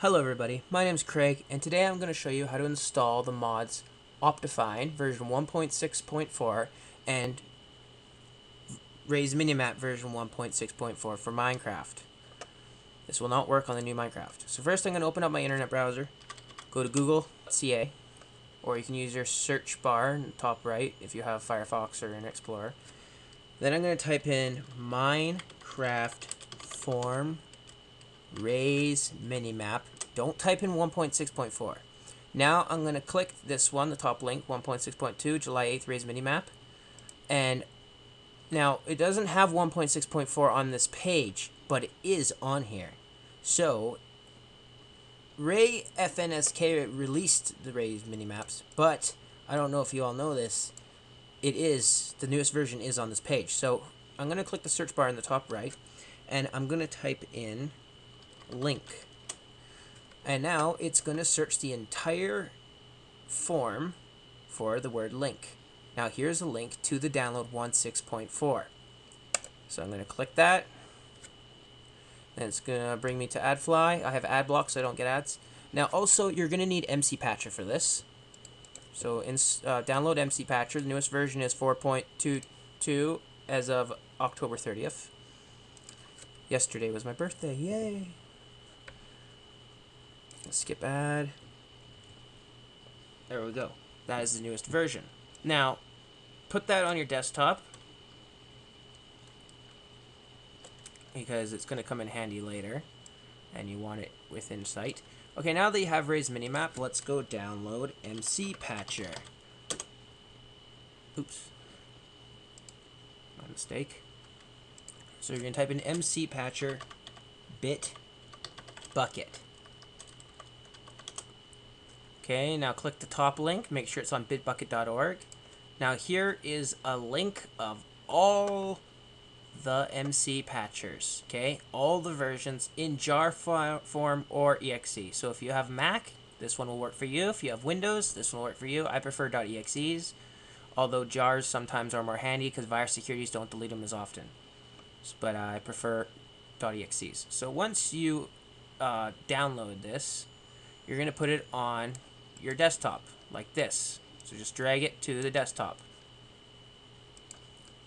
Hello everybody, my name is Craig, and today I'm going to show you how to install the mods Optifine version 1.6.4 and Rei's Minimap version 1.6.4 for Minecraft. This will not work on the new Minecraft. So first I'm going to open up my internet browser, go to google.ca, or you can use your search bar in the top right if you have Firefox or an Explorer. Then I'm going to type in Minecraft form Rei's Minimap. Don't type in 1.6.4. Now I'm going to click this one, the top link, 1.6.2, July 8th Rei's Minimap. And now it doesn't have 1.6.4 on this page, but it is on here. So Ray FNSK released the Rei's Minimaps, but I don't know if you all know this. It is, the newest version is on this page. So I'm going to click the search bar in the top right, and I'm going to type in link. And now it's going to search the entire form for the word link. Now here's a link to the download 1.6.4. So I'm going to click that. And it's going to bring me to AdFly. I have ad block so I don't get ads. Now also you're going to need MC Patcher for this. So in, uh, download MC Patcher. The newest version is 4.22 as of October 30th. Yesterday was my birthday. Yay! Skip ad. There we go. That is the newest version. Now, put that on your desktop because it's going to come in handy later and you want it within sight. Okay, now that you have Rei's Minimap, let's go download MC Patcher. Oops. My mistake. So you're going to type in MC Patcher bit bucket. Okay, now click the top link. Make sure it's on bitbucket.org. Now here is a link of all the MC patchers. Okay, all the versions in jar form or exe. So if you have Mac, this one will work for you. If you have Windows, this one will work for you. I prefer .exes, although jars sometimes are more handy because virus securities don't delete them as often. But I prefer .exes. So once you uh, download this, you're going to put it on your desktop like this. So just drag it to the desktop.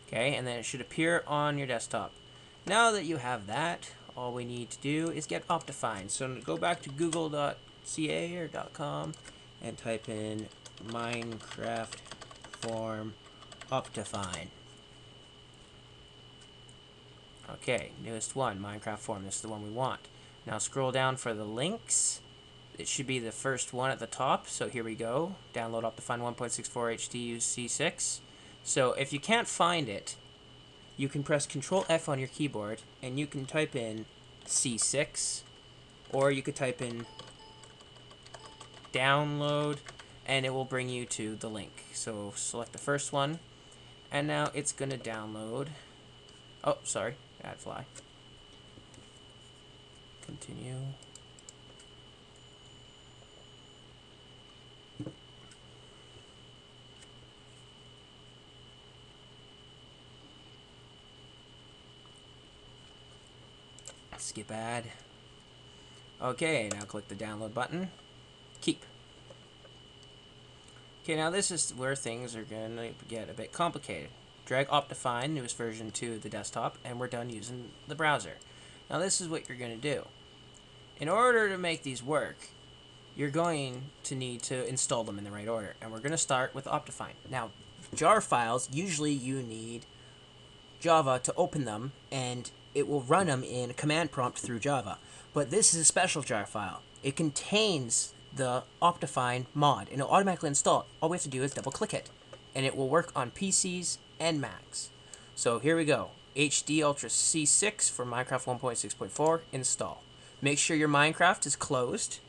Okay, and then it should appear on your desktop. Now that you have that, all we need to do is get Optifine. So go back to google.ca or .com and type in Minecraft form Optifine. Okay, newest one, Minecraft form. This is the one we want. Now scroll down for the links it should be the first one at the top. So here we go. Download Optifine 1.64 HD C6. So if you can't find it, you can press Control F on your keyboard and you can type in C6 or you could type in download and it will bring you to the link. So select the first one and now it's going to download. Oh, sorry, AdFly. Continue. Skip ad. Okay, now click the download button. Keep. Okay, now this is where things are going to get a bit complicated. Drag Optifine, newest version, to the desktop, and we're done using the browser. Now this is what you're going to do. In order to make these work, you're going to need to install them in the right order. And we're going to start with Optifine. Now, jar files, usually you need Java to open them, and it will run them in command prompt through Java. But this is a special jar file. It contains the Optifine mod, and it'll automatically install it. All we have to do is double click it, and it will work on PCs and Macs. So here we go. HD Ultra C6 for Minecraft 1.6.4 install. Make sure your Minecraft is closed,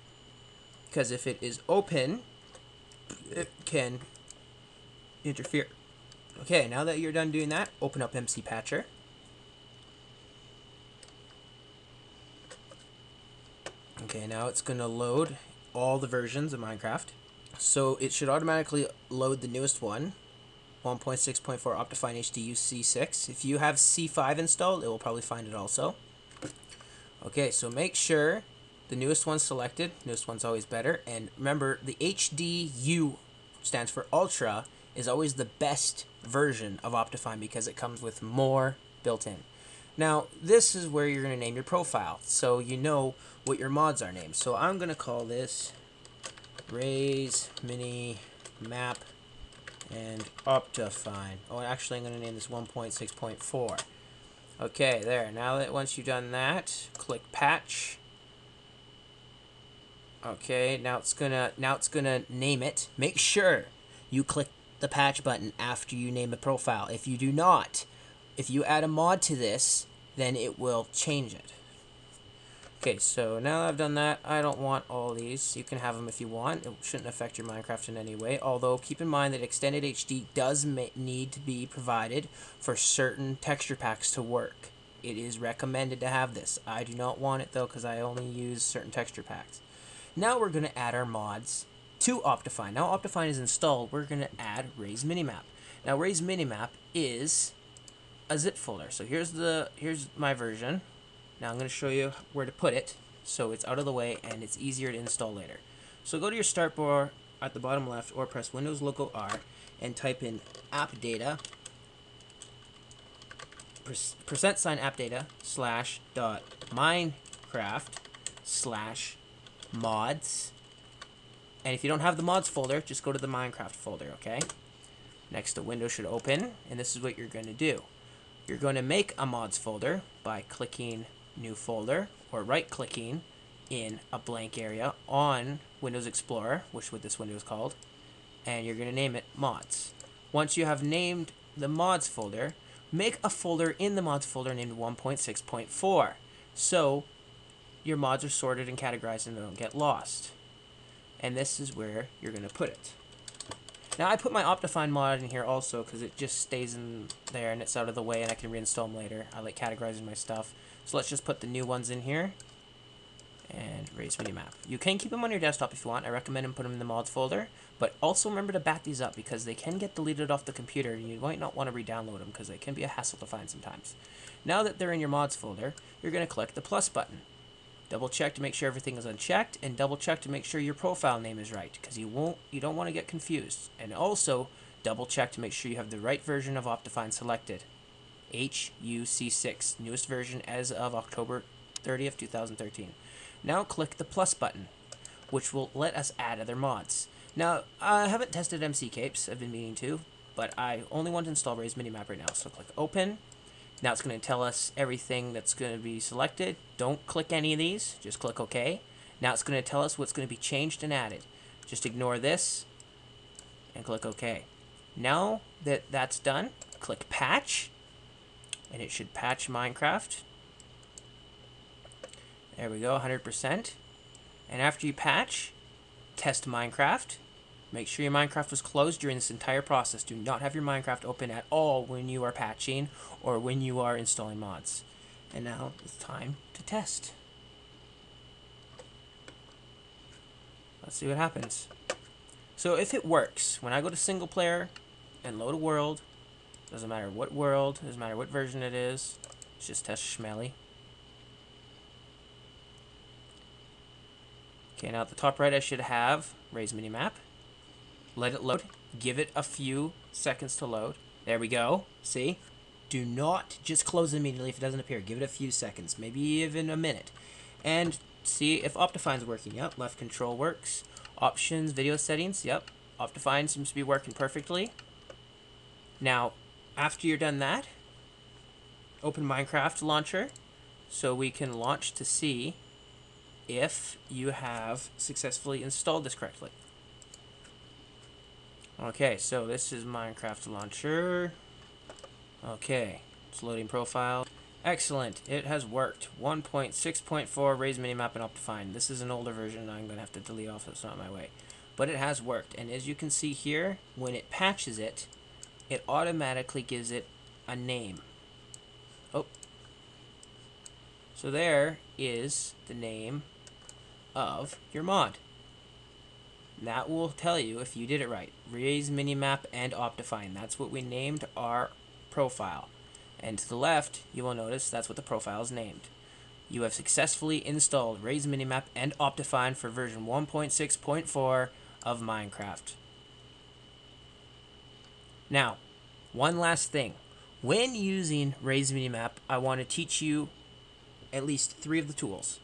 because if it is open, it can interfere. Okay, now that you're done doing that, open up MC Patcher. Okay, now it's going to load all the versions of Minecraft. So it should automatically load the newest one, 1.6.4 Optifine HDU C6. If you have C5 installed, it will probably find it also. Okay, so make sure the newest one's selected. Newest one's always better. And remember, the HDU stands for Ultra is always the best version of Optifine because it comes with more built in. Now, this is where you're going to name your profile, so you know what your mods are named. So I'm going to call this Rei's Mini Map and Optifine. Oh, actually, I'm going to name this 1.6.4. Okay, there. Now that once you've done that, click Patch. Okay, now it's gonna now it's gonna name it. Make sure you click the patch button after you name a profile. If you do not, if you add a mod to this, then it will change it. Okay, so now I've done that, I don't want all these. You can have them if you want. It shouldn't affect your Minecraft in any way. Although, keep in mind that Extended HD does need to be provided for certain texture packs to work. It is recommended to have this. I do not want it, though, because I only use certain texture packs. Now we're going to add our mods to Optifine. Now Optifine is installed, we're going to add Rei's Minimap. Now Rei's Minimap is a zip folder. So here's the here's my version. Now I'm going to show you where to put it so it's out of the way and it's easier to install later. So go to your start bar at the bottom left or press Windows Local R and type in app data percent sign app data slash dot minecraft slash mods and if you don't have the mods folder just go to the minecraft folder okay next the window should open and this is what you're going to do you're going to make a mods folder by clicking new folder or right clicking in a blank area on Windows Explorer, which is what this window is called, and you're going to name it mods. Once you have named the mods folder, make a folder in the mods folder named 1.6.4 so your mods are sorted and categorized and they don't get lost. And this is where you're going to put it. Now I put my Optifine mod in here also because it just stays in there and it's out of the way and I can reinstall them later. I like categorizing my stuff. So let's just put the new ones in here and Rei's minimap. You can keep them on your desktop if you want. I recommend and put them in the mods folder, but also remember to back these up because they can get deleted off the computer and you might not want to re-download them because they can be a hassle to find sometimes. Now that they're in your mods folder, you're going to click the plus button. Double check to make sure everything is unchecked and double check to make sure your profile name is right because you won't you don't want to get confused. And also double check to make sure you have the right version of Optifine selected. HUC6, newest version as of October 30th, 2013. Now click the plus button, which will let us add other mods. Now, I haven't tested MC Capes, I've been meaning to, but I only want to install Rei's Minimap right now. So click Open, now it's going to tell us everything that's going to be selected. Don't click any of these, just click OK. Now it's going to tell us what's going to be changed and added. Just ignore this and click OK. Now that that's done, click Patch, and it should patch Minecraft. There we go, 100%. And after you patch, test Minecraft. Make sure your Minecraft was closed during this entire process. Do not have your Minecraft open at all when you are patching or when you are installing mods. And now it's time to test. Let's see what happens. So if it works, when I go to single player and load a world, doesn't matter what world, doesn't matter what version it is, it's just test Schmelly. Okay, now at the top right I should have Rei's minimap let it load, give it a few seconds to load. There we go. See? Do not just close immediately if it doesn't appear. Give it a few seconds, maybe even a minute. And see if Optifine's working. Yep, left control works. Options, video settings, yep. Optifine seems to be working perfectly. Now, after you're done that, open Minecraft launcher so we can launch to see if you have successfully installed this correctly. Okay, so this is Minecraft launcher. Okay, it's loading profile. Excellent, it has worked. 1.6.4 Rei's minimap and Optifine. This is an older version I'm going to have to delete off, it's not my way. But it has worked, and as you can see here, when it patches it, it automatically gives it a name. Oh. So there is the name of your mod. That will tell you if you did it right. Rei's minimap and Optifine. That's what we named our profile. And to the left, you will notice that's what the profile is named. You have successfully installed Rei's Minimap and Optifine for version 1.6.4 of Minecraft. Now, one last thing. When using Rei's Minimap, I want to teach you at least three of the tools.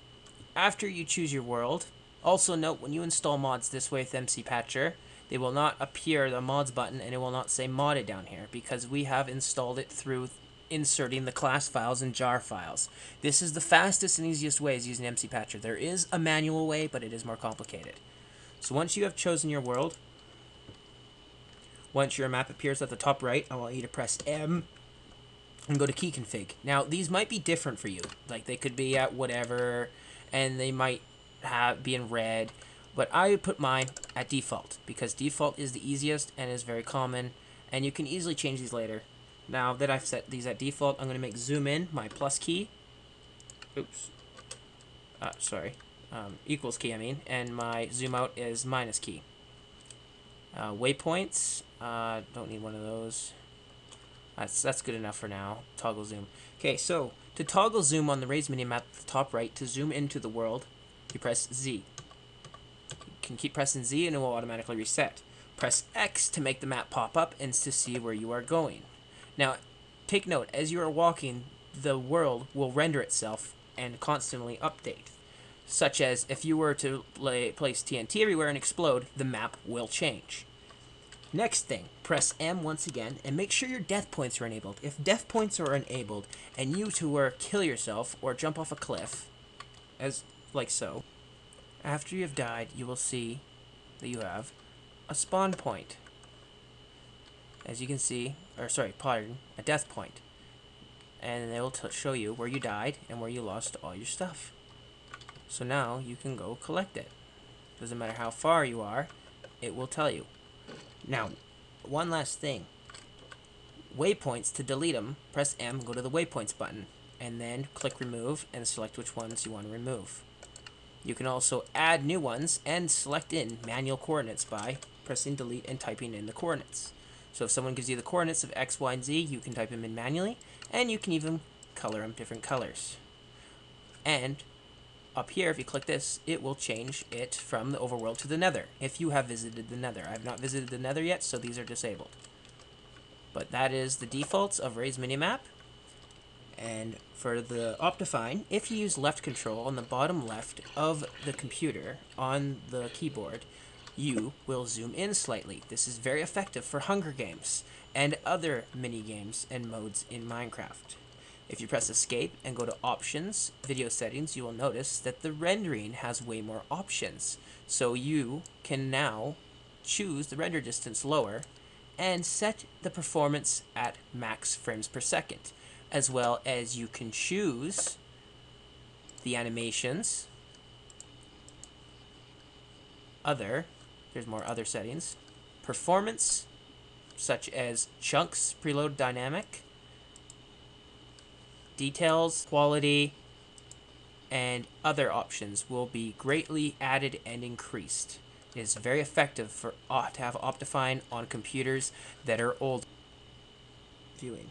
After you choose your world, also note when you install mods this way with MC Patcher, they will not appear the mods button and it will not say modded down here because we have installed it through inserting the class files and jar files. This is the fastest and easiest way is using MC Patcher. There is a manual way, but it is more complicated. So once you have chosen your world, once your map appears at the top right, I want you to press M and go to key config. Now, these might be different for you. Like, they could be at whatever, and they might have be in red. But I would put mine at default, because default is the easiest and is very common, and you can easily change these later. Now that I've set these at default, I'm going to make zoom in my plus key. Oops. Uh, sorry. Um, equals key, I mean. And my zoom out is minus key. Uh, waypoints. Uh, don't need one of those. That's, that's good enough for now. Toggle zoom. Okay, so to toggle zoom on the Rei's minimap at the top right, to zoom into the world, you press Z. You can keep pressing Z and it will automatically reset. Press X to make the map pop up and to see where you are going. Now, take note, as you are walking, the world will render itself and constantly update. Such as, if you were to lay, place TNT everywhere and explode, the map will change. Next thing, press M once again, and make sure your death points are enabled. If death points are enabled, and you were to were kill yourself or jump off a cliff, as like so, after you have died, you will see that you have a spawn point as you can see, or sorry, pardon, a death point. And it will show you where you died and where you lost all your stuff. So now you can go collect it. Doesn't matter how far you are, it will tell you. Now, one last thing. Waypoints, to delete them, press M, go to the waypoints button, and then click remove and select which ones you want to remove. You can also add new ones and select in manual coordinates by pressing delete and typing in the coordinates. So if someone gives you the coordinates of x, y, and z, you can type them in manually, and you can even color them different colors. And up here, if you click this, it will change it from the overworld to the nether, if you have visited the nether. I have not visited the nether yet, so these are disabled. But that is the defaults of Rei's Minimap. And for the Optifine, if you use left control on the bottom left of the computer on the keyboard, you will zoom in slightly. This is very effective for Hunger Games and other mini games and modes in Minecraft. If you press escape and go to options, video settings, you will notice that the rendering has way more options. So you can now choose the render distance lower and set the performance at max frames per second. As well as you can choose the animations, other, there's more other settings. Performance, such as chunks, preload dynamic, details, quality, and other options will be greatly added and increased. It is very effective for uh, to have Optifine on computers that are old. Viewing.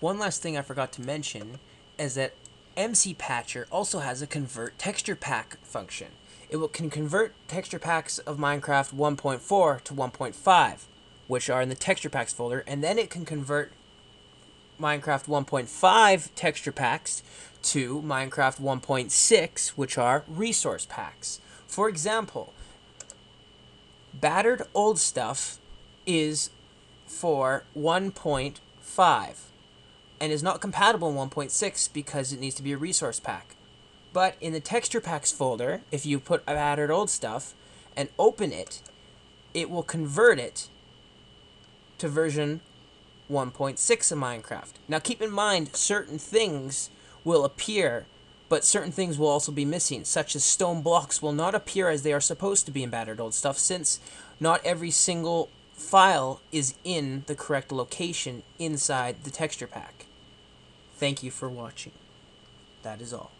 One last thing I forgot to mention is that MC Patcher also has a convert texture pack function it will, can convert texture packs of Minecraft 1.4 to 1.5, which are in the texture packs folder, and then it can convert Minecraft 1.5 texture packs to Minecraft 1.6, which are resource packs. For example, battered old stuff is for 1.5 and is not compatible in 1.6 because it needs to be a resource pack. But in the texture packs folder, if you put battered old stuff and open it, it will convert it to version 1.6 of Minecraft. Now keep in mind, certain things will appear, but certain things will also be missing, such as stone blocks will not appear as they are supposed to be in battered old stuff, since not every single file is in the correct location inside the texture pack. Thank you for watching. That is all.